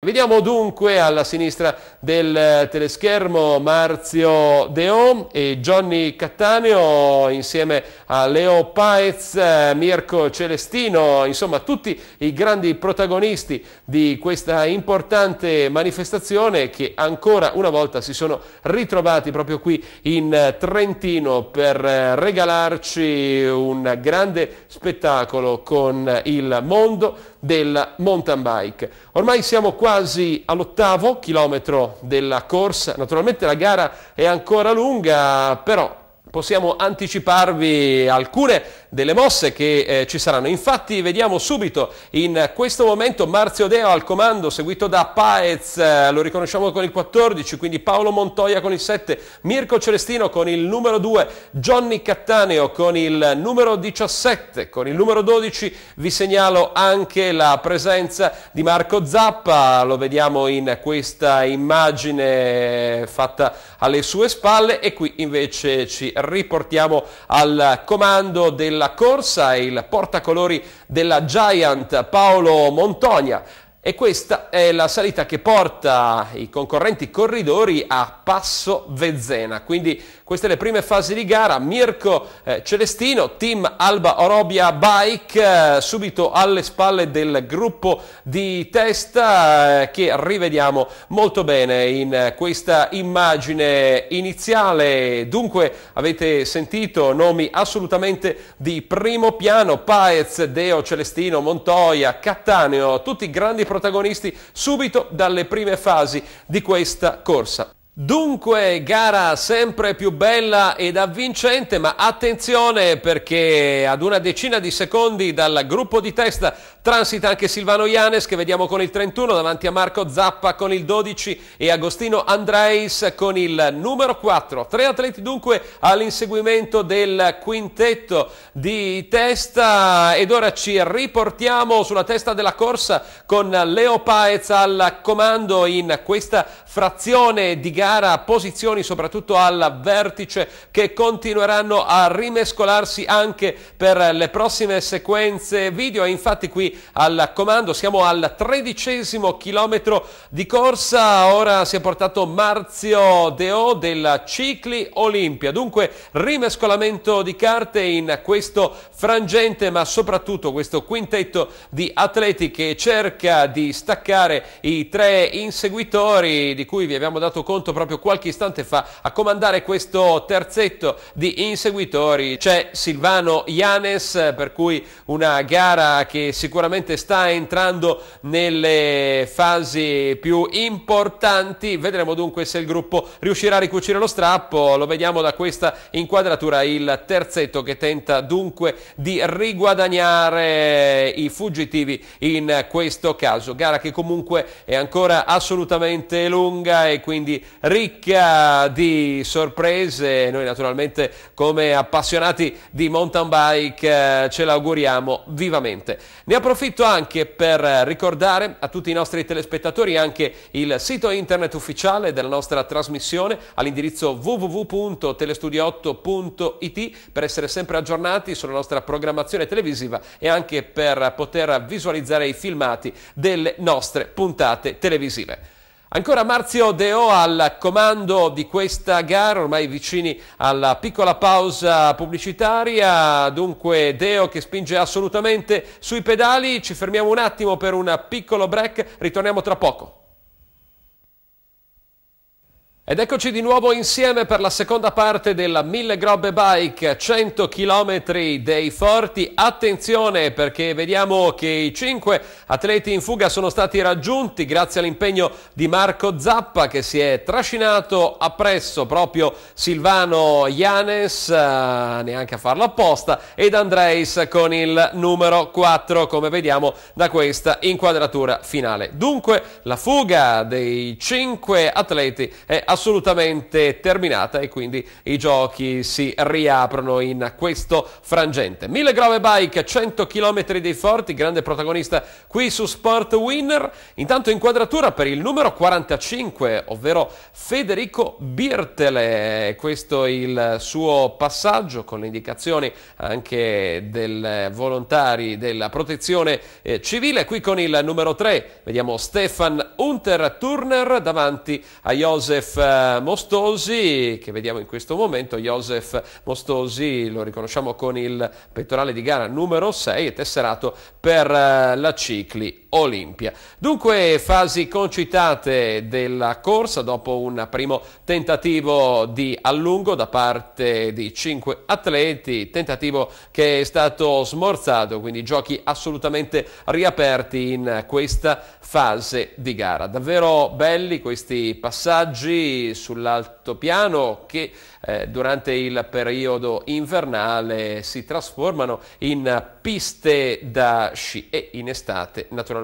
Vediamo dunque alla sinistra del teleschermo Marzio Deon e Johnny Cattaneo insieme a Leo Paez, Mirko Celestino, insomma tutti i grandi protagonisti di questa importante manifestazione che ancora una volta si sono ritrovati proprio qui in Trentino per regalarci un grande spettacolo con il mondo del mountain bike. Ormai siamo quasi all'ottavo chilometro della corsa, naturalmente la gara è ancora lunga, però possiamo anticiparvi alcune delle mosse che eh, ci saranno. Infatti vediamo subito in questo momento Marzio Deo al comando seguito da Paez, eh, lo riconosciamo con il 14, quindi Paolo Montoya con il 7, Mirko Celestino con il numero 2, Johnny Cattaneo con il numero 17, con il numero 12 vi segnalo anche la presenza di Marco Zappa, lo vediamo in questa immagine fatta alle sue spalle e qui invece ci riportiamo al comando della corsa, il portacolori della Giant Paolo Montonia. E questa è la salita che porta i concorrenti corridori a Passo Vezzena. Quindi queste le prime fasi di gara. Mirko eh, Celestino, team Alba Orobia Bike, eh, subito alle spalle del gruppo di testa eh, che rivediamo molto bene in questa immagine iniziale. Dunque avete sentito nomi assolutamente di primo piano, Paez, Deo, Celestino, Montoya, Cattaneo, tutti grandi protagonisti subito dalle prime fasi di questa corsa. Dunque, gara sempre più bella ed avvincente, ma attenzione perché ad una decina di secondi dal gruppo di testa transita anche Silvano Ianes che vediamo con il 31 davanti a Marco Zappa con il 12 e Agostino Andreis con il numero 4. Tre atleti dunque all'inseguimento del quintetto di testa. Ed ora ci riportiamo sulla testa della corsa con Leo Paez al comando in questa frazione di gara. Posizioni soprattutto al vertice che continueranno a rimescolarsi anche per le prossime sequenze video. Infatti qui al comando. Siamo al tredicesimo chilometro di corsa, ora si è portato Marzio Deo della Cicli Olimpia, dunque rimescolamento di carte in questo frangente ma soprattutto questo quintetto di atleti che cerca di staccare i tre inseguitori di cui vi abbiamo dato conto proprio qualche istante fa a comandare questo terzetto di inseguitori. C'è Silvano Ianes per cui una gara che sicuramente sta entrando nelle fasi più importanti vedremo dunque se il gruppo riuscirà a ricucire lo strappo lo vediamo da questa inquadratura il terzetto che tenta dunque di riguadagnare i fuggitivi in questo caso gara che comunque è ancora assolutamente lunga e quindi ricca di sorprese. Noi naturalmente come appassionati di mountain bike eh, ce l'auguriamo vivamente. Ne approfitto anche per ricordare a tutti i nostri telespettatori anche il sito internet ufficiale della nostra trasmissione all'indirizzo www.telestudio8.it per essere sempre aggiornati sulla nostra programmazione televisiva e anche per poter visualizzare i filmati delle nostre puntate televisive. Ancora Marzio Deo al comando di questa gara, ormai vicini alla piccola pausa pubblicitaria, dunque Deo che spinge assolutamente sui pedali, ci fermiamo un attimo per un piccolo break, ritorniamo tra poco. Ed eccoci di nuovo insieme per la seconda parte della 1000 Grobbe Bike, 100 km dei forti. Attenzione perché vediamo che i 5 atleti in fuga sono stati raggiunti grazie all'impegno di Marco Zappa che si è trascinato appresso proprio Silvano Ianes, eh, neanche a farlo apposta, ed Andreis con il numero 4 come vediamo da questa inquadratura finale. Dunque la fuga dei 5 atleti è assolutamente assolutamente terminata e quindi i giochi si riaprono in questo frangente. Mille Grove Bike, 100 km dei forti, grande protagonista qui su Sport Winner. Intanto inquadratura per il numero 45, ovvero Federico Birtele. Questo è il suo passaggio con le indicazioni anche dei volontari della protezione eh, civile. Qui con il numero 3 vediamo Stefan Unter Turner davanti a Josef eh, Mostosi che vediamo in questo momento. Josef Mostosi lo riconosciamo con il pettorale di gara numero 6 e tesserato per eh, la Cicli Olimpia. Dunque fasi concitate della corsa dopo un primo tentativo di allungo da parte di cinque atleti, tentativo che è stato smorzato, quindi giochi assolutamente riaperti in questa fase di gara. Davvero belli questi passaggi sull'altopiano che eh, durante il periodo invernale si trasformano in piste da sci e in estate naturalmente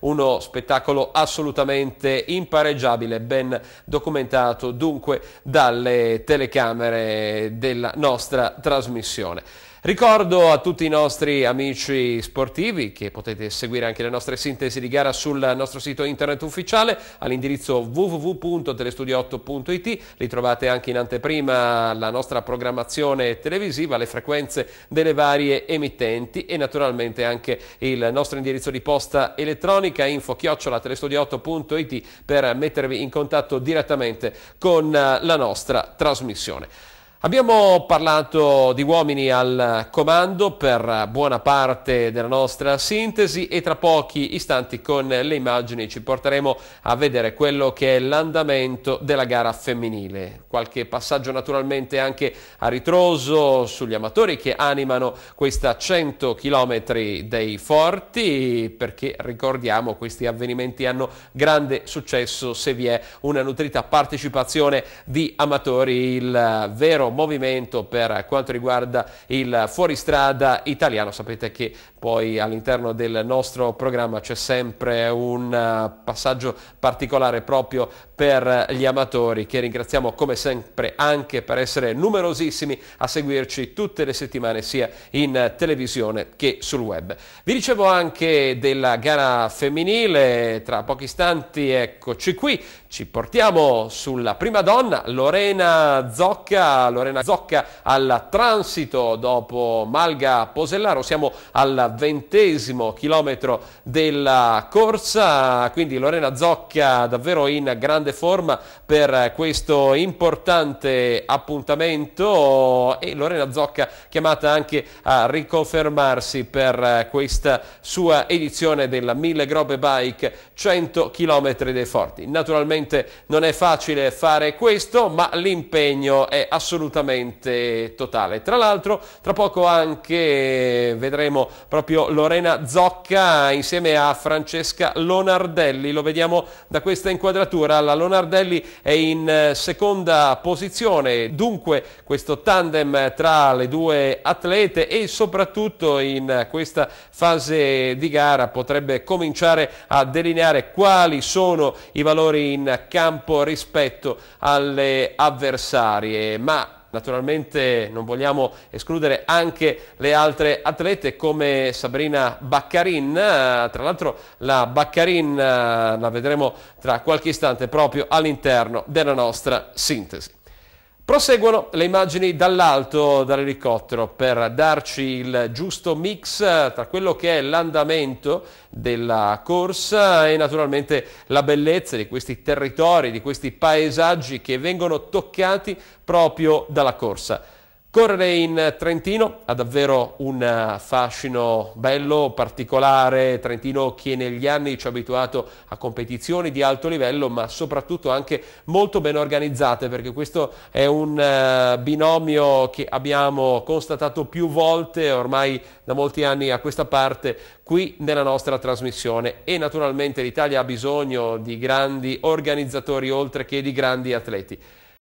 uno spettacolo assolutamente impareggiabile, ben documentato dunque dalle telecamere della nostra trasmissione. Ricordo a tutti i nostri amici sportivi che potete seguire anche le nostre sintesi di gara sul nostro sito internet ufficiale all'indirizzo www.telestudio8.it. Li trovate anche in anteprima la nostra programmazione televisiva, le frequenze delle varie emittenti e naturalmente anche il nostro indirizzo di posta elettronica info-telestudio8.it per mettervi in contatto direttamente con la nostra trasmissione. Abbiamo parlato di uomini al comando per buona parte della nostra sintesi e tra pochi istanti con le immagini ci porteremo a vedere quello che è l'andamento della gara femminile. Qualche passaggio naturalmente anche a ritroso sugli amatori che animano questa 100 km dei forti perché ricordiamo questi avvenimenti hanno grande successo se vi è una nutrita partecipazione di amatori. Il vero movimento per quanto riguarda il fuoristrada italiano. Sapete che poi all'interno del nostro programma c'è sempre un uh, passaggio particolare proprio per gli amatori che ringraziamo come sempre anche per essere numerosissimi a seguirci tutte le settimane sia in televisione che sul web. Vi dicevo anche della gara femminile, tra pochi istanti eccoci qui, ci portiamo sulla prima donna Lorena Zocca, Lorena Zocca al transito dopo Malga Posellaro, siamo al ventesimo chilometro della corsa, quindi Lorena Zocca davvero in grande forma per questo importante appuntamento. E Lorena Zocca chiamata anche a riconfermarsi per questa sua edizione della 1000 Grobe Bike 100 km dei forti. Naturalmente non è facile fare questo, ma l'impegno è assolutamente totale. Tra l'altro, tra poco anche vedremo proprio Lorena Zocca insieme a Francesca Lonardelli. Lo vediamo da questa inquadratura. La Lonardelli è in eh, seconda posizione, dunque questo tandem tra le due atlete e soprattutto in questa fase di gara potrebbe cominciare a delineare quali sono i valori in campo rispetto alle avversarie. Ma Naturalmente non vogliamo escludere anche le altre atlete come Sabrina Baccarin, tra l'altro la Baccarin eh, la vedremo tra qualche istante proprio all'interno della nostra sintesi. Proseguono le immagini dall'alto, dall'elicottero, per darci il giusto mix tra quello che è l'andamento della corsa e naturalmente la bellezza di questi territori, di questi paesaggi che vengono toccati proprio dalla corsa. Correre in Trentino ha davvero un fascino bello, particolare, Trentino che negli anni ci ha abituato a competizioni di alto livello ma soprattutto anche molto ben organizzate perché questo è un uh, binomio che abbiamo constatato più volte ormai da molti anni a questa parte qui nella nostra trasmissione e naturalmente l'Italia ha bisogno di grandi organizzatori oltre che di grandi atleti.